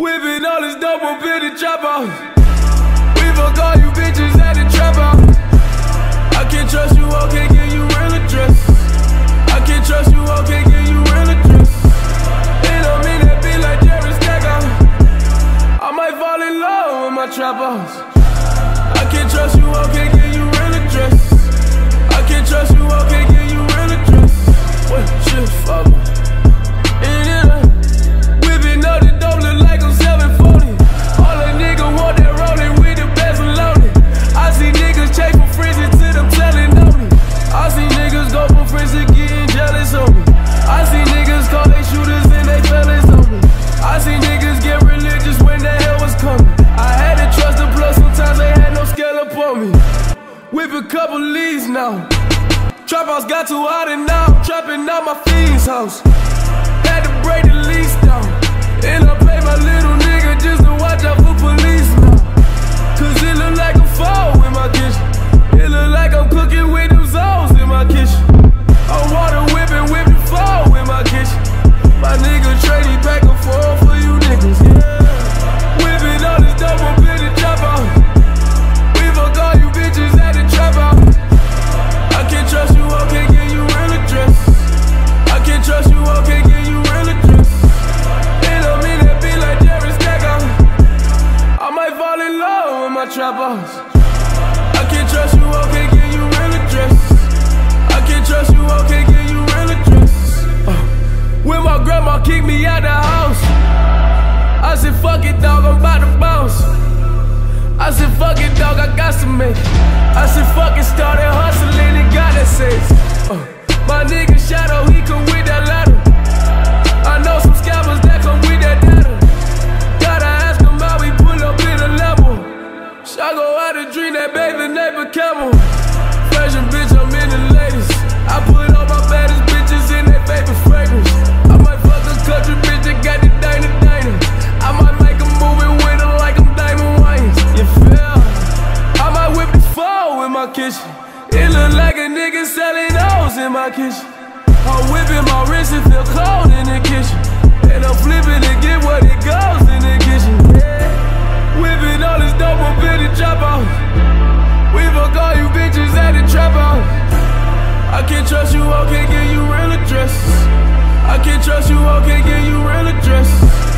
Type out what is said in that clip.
Whipping all this in the trap house. We fuck all you bitches at the trap house. I can't trust you, I can't give you real address. I can't trust you, I can't give you real address. It don't mean that be like Jerry Stacker. I might fall in love with my trap house. Can't trust you, can't House got too hot and now I'm trapping out my fiend's house. Had to break the lease down. And I house. I can't trust you, I can't give you real address. I can't trust you, I can't give you real address. Uh, when my grandma kicked me out the house, I said, fuck it, dog, I'm about to bounce. I said, fuck it, dog, my kitchen. It look like a nigga selling O's in my kitchen. I'm whipping my wrist and feel cold in the kitchen. And I'm flipping to get what it goes in the kitchen. Yeah. Whipping all this dope up in the trap house. We fuck all you bitches at the trap house. I can't trust you, I can't give you real address. I can't trust you, I can't give you real address.